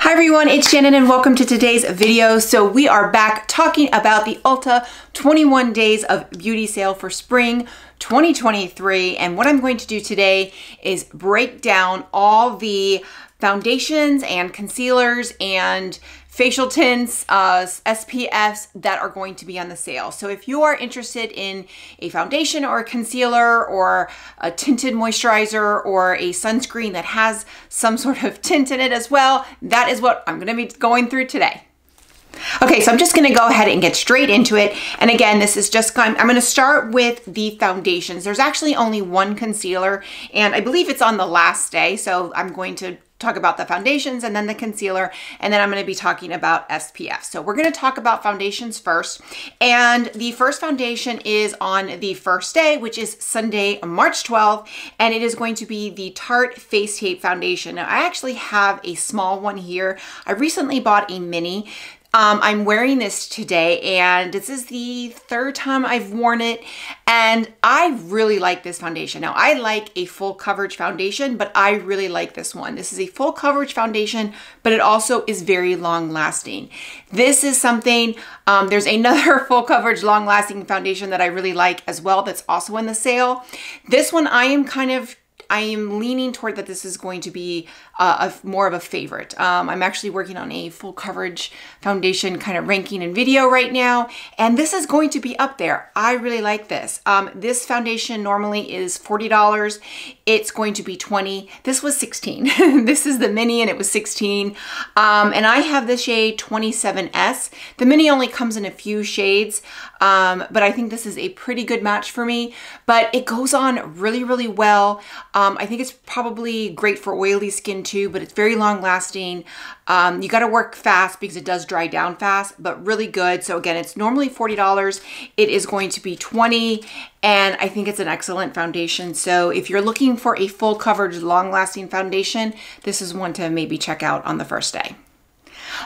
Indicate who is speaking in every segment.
Speaker 1: Hi everyone, it's Shannon and welcome to today's video. So we are back talking about the Ulta 21 Days of Beauty Sale for Spring 2023. And what I'm going to do today is break down all the foundations and concealers and facial tints, uh, SPFs that are going to be on the sale. So if you are interested in a foundation or a concealer or a tinted moisturizer or a sunscreen that has some sort of tint in it as well, that is what I'm gonna be going through today. Okay, so I'm just gonna go ahead and get straight into it. And again, this is just, I'm, I'm gonna start with the foundations. There's actually only one concealer and I believe it's on the last day. So I'm going to talk about the foundations and then the concealer, and then I'm gonna be talking about SPF. So we're gonna talk about foundations first. And the first foundation is on the first day, which is Sunday, March 12th, and it is going to be the Tarte Face Tape Foundation. Now, I actually have a small one here. I recently bought a mini. Um, I'm wearing this today and this is the third time I've worn it and I really like this foundation. Now I like a full coverage foundation, but I really like this one. This is a full coverage foundation, but it also is very long lasting. This is something, um, there's another full coverage long lasting foundation that I really like as well that's also in the sale. This one I am kind of I am leaning toward that this is going to be uh, a, more of a favorite. Um, I'm actually working on a full coverage foundation kind of ranking and video right now, and this is going to be up there. I really like this. Um, this foundation normally is $40. It's going to be 20. This was 16. this is the mini and it was 16. Um, and I have the shade 27S. The mini only comes in a few shades, um, but I think this is a pretty good match for me, but it goes on really, really well. Um, I think it's probably great for oily skin too, but it's very long lasting. Um, you got to work fast because it does dry down fast, but really good. So again, it's normally $40. It is going to be 20 and I think it's an excellent foundation. So if you're looking for a full coverage, long lasting foundation, this is one to maybe check out on the first day.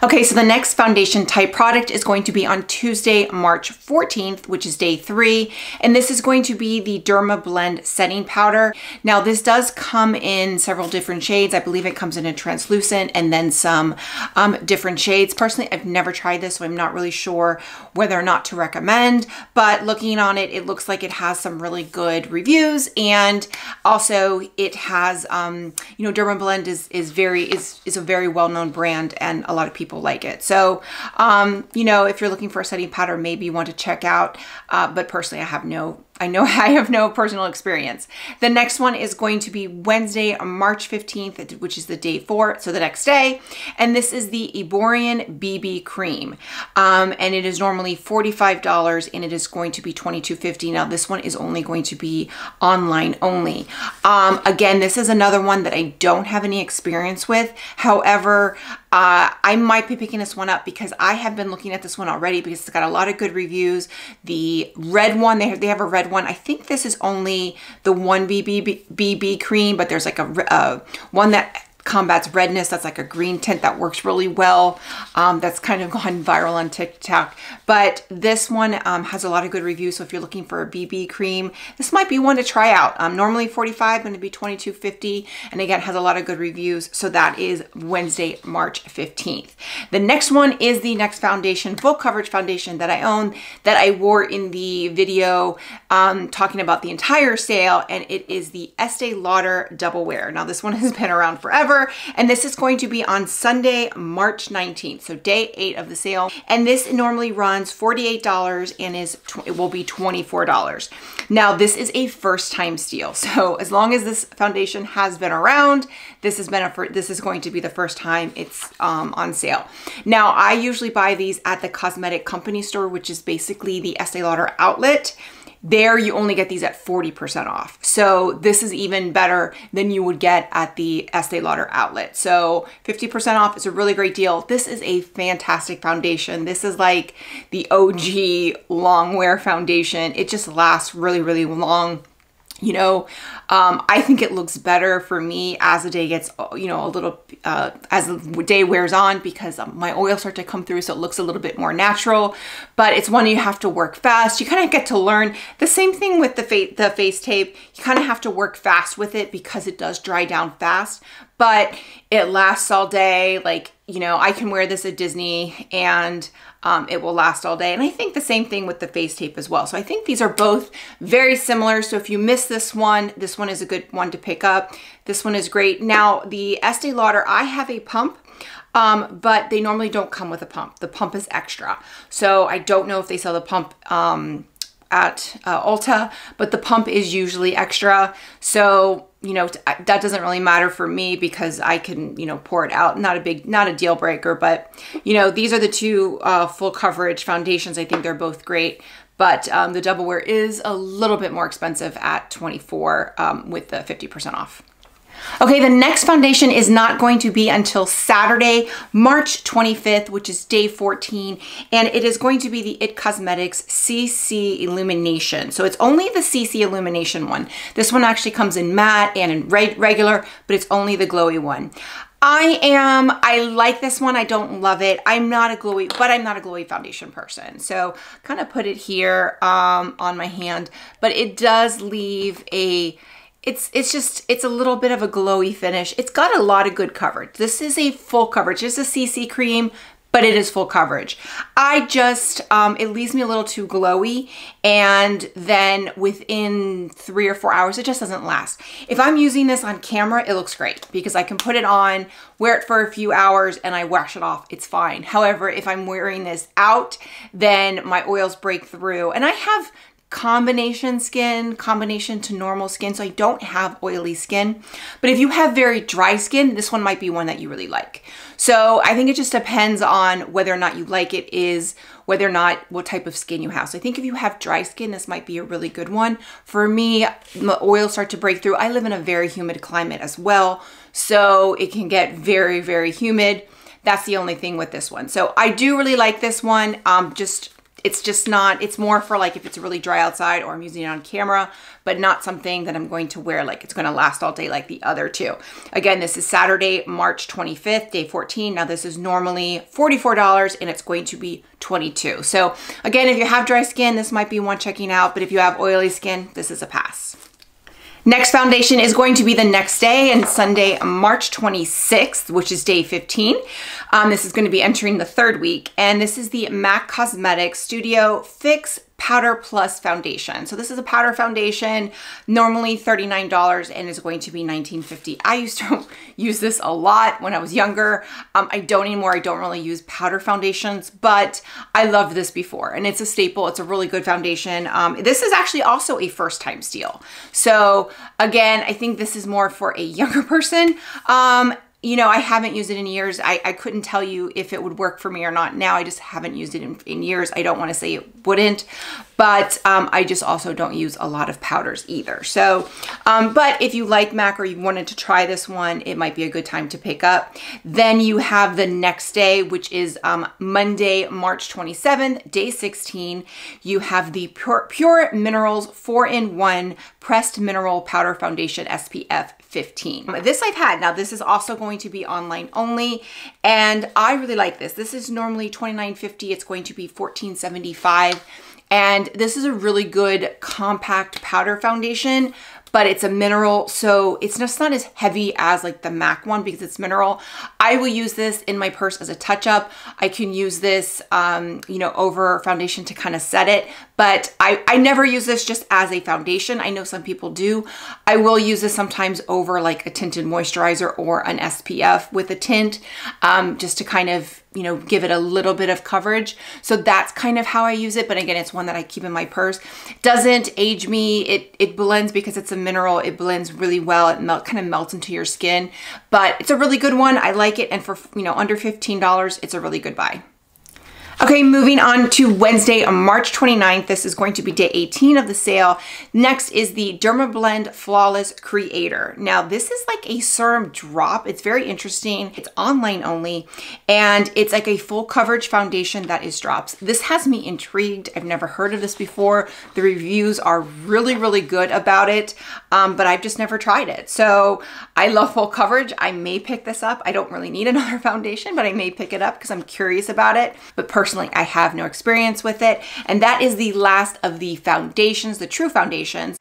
Speaker 1: Okay, so the next foundation type product is going to be on Tuesday, March 14th, which is day three. And this is going to be the Dermablend Setting Powder. Now this does come in several different shades. I believe it comes in a translucent and then some um, different shades. Personally, I've never tried this, so I'm not really sure whether or not to recommend, but looking on it, it looks like it has some really good reviews. And also it has, um, you know, Dermablend is, is very, is, is a very well-known brand and a lot of of people like it. So, um, you know, if you're looking for a setting powder, maybe you want to check out, uh, but personally I have no I know I have no personal experience. The next one is going to be Wednesday, March 15th, which is the day four, so the next day. And this is the Erborian BB Cream. Um, and it is normally $45 and it is going to be $22.50. Now this one is only going to be online only. Um, again, this is another one that I don't have any experience with. However, uh, I might be picking this one up because I have been looking at this one already because it's got a lot of good reviews. The red one, they have, they have a red one. I think this is only the one BB, BB cream, but there's like a uh, one that combats redness. That's like a green tint that works really well. Um, that's kind of gone viral on TikTok. But this one um, has a lot of good reviews. So if you're looking for a BB cream, this might be one to try out. Um, normally 45, going to be 22.50, and again has a lot of good reviews. So that is Wednesday, March 15th. The next one is the next foundation, full coverage foundation that I own that I wore in the video um, talking about the entire sale, and it is the Estee Lauder Double Wear. Now this one has been around forever and this is going to be on Sunday, March 19th, so day eight of the sale. And this normally runs $48 and is it will be $24. Now, this is a first time steal. So as long as this foundation has been around, this has been a, this is going to be the first time it's um, on sale. Now, I usually buy these at the cosmetic company store, which is basically the Estee Lauder outlet. There you only get these at 40% off. So this is even better than you would get at the Estee Lauder outlet. So 50% off is a really great deal. This is a fantastic foundation. This is like the OG long wear foundation. It just lasts really, really long you know um, i think it looks better for me as the day gets you know a little uh, as the day wears on because um, my oils start to come through so it looks a little bit more natural. But it's one you have to work fast. You kind of get to learn the same thing with the face the face tape. You kind of have to work fast with it because it does dry down fast. But it lasts all day. Like, you know, I can wear this at Disney and um, it will last all day. And I think the same thing with the face tape as well. So I think these are both very similar. So if you miss this one, this one is a good one to pick up. This one is great. Now the Estee Lauder, I have a pump um, but they normally don't come with a pump. The pump is extra. So I don't know if they sell the pump um, at uh, Ulta, but the pump is usually extra. So, you know, that doesn't really matter for me because I can, you know, pour it out. Not a big, not a deal breaker, but, you know, these are the two uh, full coverage foundations. I think they're both great but um, the double wear is a little bit more expensive at 24 um, with the 50% off. Okay, the next foundation is not going to be until Saturday, March 25th, which is day 14, and it is going to be the IT Cosmetics CC Illumination. So it's only the CC Illumination one. This one actually comes in matte and in regular, but it's only the glowy one. I am, I like this one. I don't love it. I'm not a glowy, but I'm not a glowy foundation person. So kind of put it here um, on my hand, but it does leave a, it's it's just it's a little bit of a glowy finish. It's got a lot of good coverage. This is a full coverage. It's a CC cream, but it is full coverage. I just, um, it leaves me a little too glowy and then within three or four hours, it just doesn't last. If I'm using this on camera, it looks great because I can put it on, wear it for a few hours and I wash it off, it's fine. However, if I'm wearing this out, then my oils break through and I have combination skin, combination to normal skin. So I don't have oily skin. But if you have very dry skin, this one might be one that you really like. So I think it just depends on whether or not you like it is whether or not what type of skin you have. So I think if you have dry skin, this might be a really good one. For me, my oils start to break through. I live in a very humid climate as well. So it can get very, very humid. That's the only thing with this one. So I do really like this one. Um, just it's just not, it's more for like if it's really dry outside or I'm using it on camera, but not something that I'm going to wear like it's going to last all day like the other two. Again, this is Saturday, March 25th, day 14. Now this is normally $44 and it's going to be 22. So again, if you have dry skin, this might be one checking out, but if you have oily skin, this is a pass. Next foundation is going to be the next day and Sunday, March 26th, which is day 15. Um, this is going to be entering the third week. And this is the MAC Cosmetics Studio Fix Powder Plus Foundation. So this is a powder foundation, normally $39 and is going to be $19.50. I used to use this a lot when I was younger. Um, I don't anymore. I don't really use powder foundations, but I loved this before and it's a staple. It's a really good foundation. Um, this is actually also a first time steal. So again, I think this is more for a younger person. Um, you know, I haven't used it in years. I, I couldn't tell you if it would work for me or not. Now I just haven't used it in, in years. I don't want to say it wouldn't, but um, I just also don't use a lot of powders either. So, um, but if you like MAC or you wanted to try this one, it might be a good time to pick up. Then you have the next day, which is um, Monday, March 27th, day 16. You have the PUR, PUR Minerals 4-in-1 Pressed Mineral Powder Foundation SPF 15. This I've had. Now this is also going to be online only and I really like this. This is normally $29.50. It's going to be $14.75. And this is a really good compact powder foundation, but it's a mineral, so it's just not as heavy as like the MAC one because it's mineral. I will use this in my purse as a touch-up. I can use this, um, you know, over foundation to kind of set it, but I, I never use this just as a foundation. I know some people do. I will use this sometimes over like a tinted moisturizer or an SPF with a tint, um, just to kind of you know, give it a little bit of coverage. So that's kind of how I use it. But again, it's one that I keep in my purse. Doesn't age me. It, it blends because it's a mineral. It blends really well. It melt, kind of melts into your skin. But it's a really good one. I like it. And for, you know, under $15, it's a really good buy. Okay, moving on to Wednesday, March 29th. This is going to be day 18 of the sale. Next is the Dermablend Flawless Creator. Now, this is like a serum drop. It's very interesting. It's online only, and it's like a full coverage foundation that is drops. This has me intrigued. I've never heard of this before. The reviews are really, really good about it, um, but I've just never tried it. So I love full coverage. I may pick this up. I don't really need another foundation, but I may pick it up because I'm curious about it. But personally, Personally, I have no experience with it. And that is the last of the foundations, the true foundations.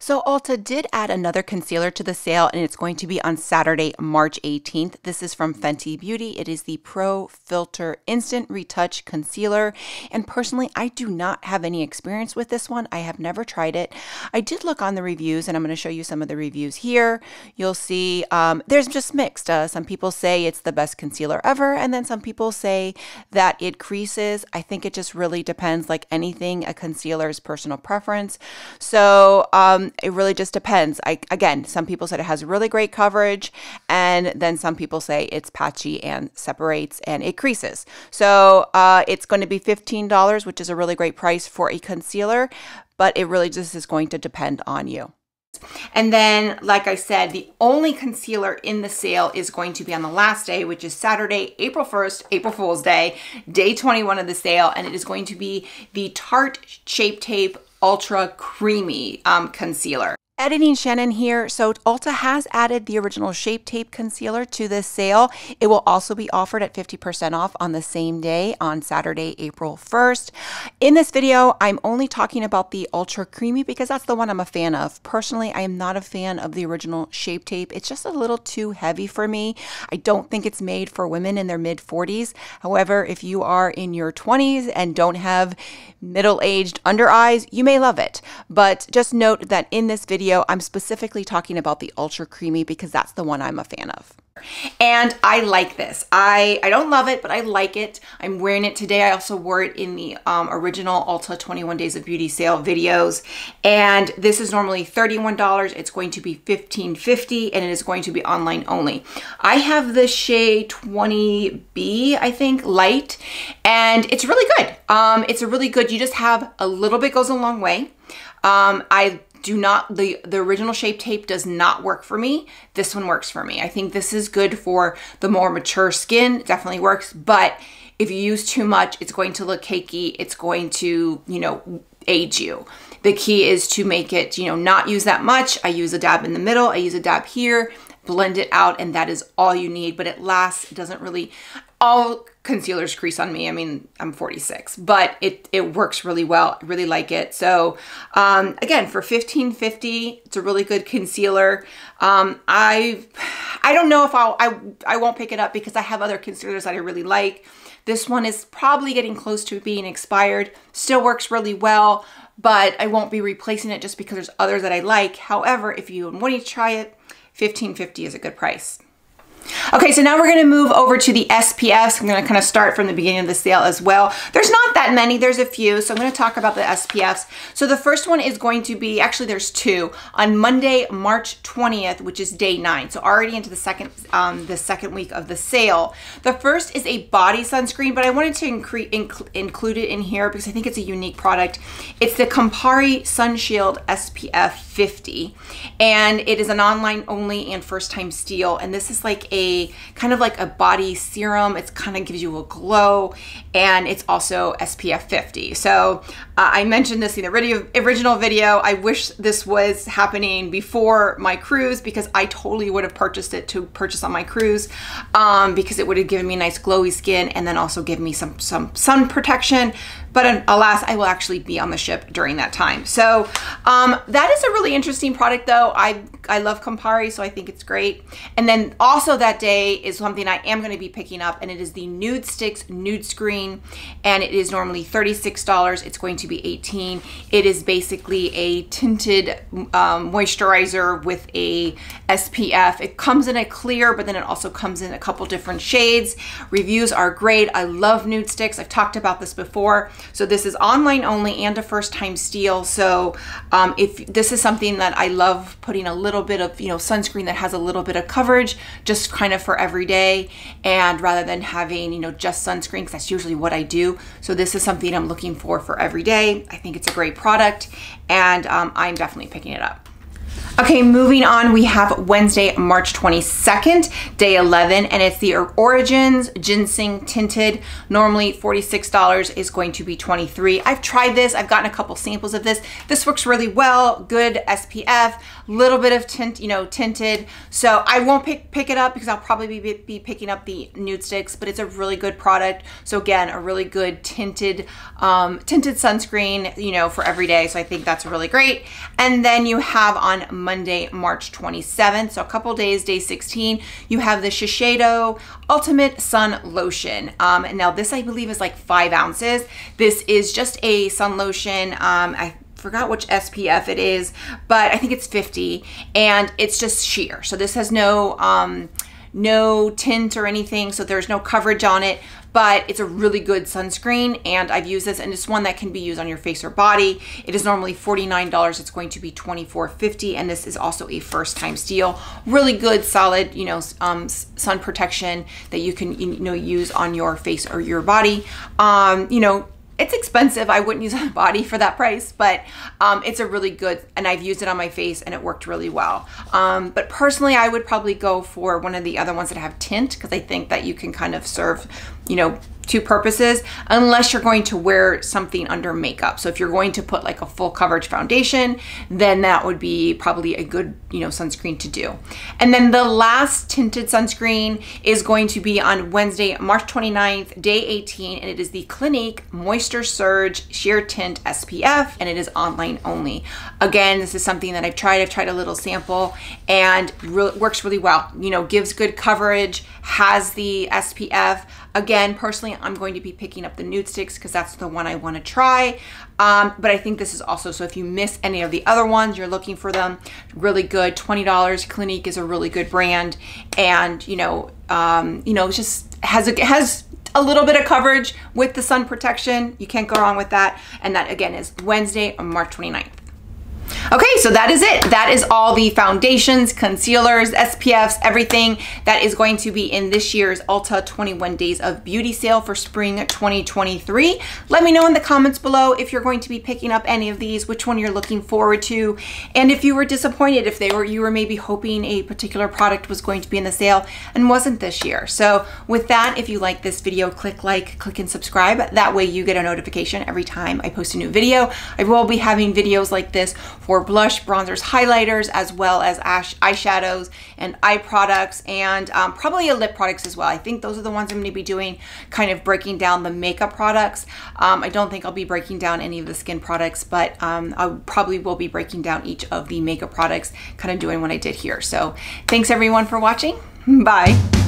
Speaker 1: So Ulta did add another concealer to the sale and it's going to be on Saturday, March 18th. This is from Fenty Beauty. It is the Pro Filt'r Instant Retouch Concealer. And personally, I do not have any experience with this one. I have never tried it. I did look on the reviews and I'm going to show you some of the reviews here. You'll see um, there's just mixed. Uh, some people say it's the best concealer ever and then some people say that it creases. I think it just really depends like anything, a concealer's personal preference. So um, it really just depends. I, again, some people said it has really great coverage, and then some people say it's patchy and separates and it creases. So uh, it's going to be $15, which is a really great price for a concealer, but it really just is going to depend on you. And then, like I said, the only concealer in the sale is going to be on the last day, which is Saturday, April 1st, April Fool's Day, day 21 of the sale. And it is going to be the Tarte Shape Tape Ultra Creamy um, Concealer. Editing Shannon here. So Ulta has added the original Shape Tape Concealer to this sale. It will also be offered at 50% off on the same day on Saturday, April 1st. In this video, I'm only talking about the Ultra Creamy because that's the one I'm a fan of. Personally, I am not a fan of the original Shape Tape. It's just a little too heavy for me. I don't think it's made for women in their mid 40s. However, if you are in your 20s and don't have middle-aged under eyes, you may love it. But just note that in this video, video, I'm specifically talking about the Ultra Creamy because that's the one I'm a fan of. And I like this. I, I don't love it, but I like it. I'm wearing it today. I also wore it in the um, original Ulta 21 Days of Beauty sale videos. And this is normally $31. It's going to be $15.50 and it is going to be online only. I have the shade 20B, I think, light, and it's really good. Um, it's a really good, you just have a little bit goes a long way. Um, I do not the the original shape tape does not work for me. This one works for me. I think this is good for the more mature skin. It definitely works but if you use too much it's going to look cakey. It's going to you know age you. The key is to make it you know not use that much. I use a dab in the middle. I use a dab here. Blend it out and that is all you need but it lasts. It doesn't really all concealers crease on me. I mean, I'm 46, but it, it works really well. I really like it. So um, again, for 15.50, it's a really good concealer. Um, I I don't know if I'll, I, I won't pick it up because I have other concealers that I really like. This one is probably getting close to being expired. Still works really well, but I won't be replacing it just because there's others that I like. However, if you want to try it, 15.50 is a good price. Okay, so now we're gonna move over to the SPFs. I'm gonna kind of start from the beginning of the sale as well. There's not that many, there's a few, so I'm gonna talk about the SPFs. So the first one is going to be, actually there's two, on Monday, March 20th, which is day nine. So already into the second, um, the second week of the sale. The first is a body sunscreen, but I wanted to inc include it in here because I think it's a unique product. It's the Kopari Sun Shield SPF 50, and it is an online only and first time steal, and this is like a kind of like a body serum. It kind of gives you a glow and it's also SPF 50. So uh, I mentioned this in the original video. I wish this was happening before my cruise because I totally would have purchased it to purchase on my cruise um, because it would have given me nice glowy skin and then also give me some, some sun protection but alas, I will actually be on the ship during that time. So um, that is a really interesting product though. I, I love Kopari, so I think it's great. And then also that day is something I am gonna be picking up and it is the Nudestix Nudescreen and it is normally $36. It's going to be 18. It is basically a tinted um, moisturizer with a SPF. It comes in a clear, but then it also comes in a couple different shades. Reviews are great. I love Nude Sticks. I've talked about this before. So this is online only and a first time steal. So um, if this is something that I love putting a little bit of, you know, sunscreen that has a little bit of coverage, just kind of for every day. And rather than having, you know, just sunscreen, because that's usually what I do. So this is something I'm looking for for every day. I think it's a great product and um, I'm definitely picking it up. Okay, moving on, we have Wednesday, March 22nd, day 11, and it's the Origins Ginzing Tinted. Normally $46 is going to be 23. I've tried this, I've gotten a couple samples of this. This works really well, good SPF, little bit of tint, you know, tinted. So I won't pick, pick it up because I'll probably be, be picking up the Nudestix, but it's a really good product. So again, a really good tinted, um, tinted sunscreen, you know, for every day. So I think that's really great. And then you have on Monday, March 27th. So a couple days, day 16, you have the Shiseido Ultimate Sun Lotion. Um, and now this I believe is like five ounces. This is just a sun lotion. Um, I forgot which SPF it is, but I think it's 50 and it's just sheer. So this has no, um, no tint or anything. So there's no coverage on it, but it's a really good sunscreen and I've used this and it's one that can be used on your face or body. It is normally $49. It's going to be $24.50 and this is also a first time steal. Really good, solid, you know, um, sun protection that you can, you know, use on your face or your body. Um, you know, it's expensive. I wouldn't use on body for that price, but um, it's a really good, and I've used it on my face and it worked really well. Um, but personally, I would probably go for one of the other ones that have tint because I think that you can kind of serve, you know, two purposes unless you're going to wear something under makeup. So if you're going to put like a full coverage foundation, then that would be probably a good, you know, sunscreen to do. And then the last tinted sunscreen is going to be on Wednesday, March 29th, day 18, and it is the Clinique Moisture Surge Sheer Tint SPF, and it is online only. Again, this is something that I've tried. I've tried a little sample and re works really well. You know, gives good coverage, has the SPF. Again, personally, I'm going to be picking up the Nudestix because that's the one I want to try. Um, but I think this is also, so if you miss any of the other ones, you're looking for them, really good, $20. Clinique is a really good brand. And, you know, um, you know, just has a, has a little bit of coverage with the sun protection. You can't go wrong with that. And that again is Wednesday, March 29th. Okay, so that is it. That is all the foundations, concealers, SPFs, everything that is going to be in this year's Ulta 21 Days of Beauty sale for spring 2023. Let me know in the comments below if you're going to be picking up any of these, which one you're looking forward to, and if you were disappointed, if they were you were maybe hoping a particular product was going to be in the sale and wasn't this year. So with that, if you like this video, click like, click and subscribe. That way you get a notification every time I post a new video. I will be having videos like this for blush, bronzers, highlighters, as well as eyeshadows and eye products, and um, probably a lip products as well. I think those are the ones I'm gonna be doing, kind of breaking down the makeup products. Um, I don't think I'll be breaking down any of the skin products, but um, I probably will be breaking down each of the makeup products, kind of doing what I did here. So thanks everyone for watching. Bye.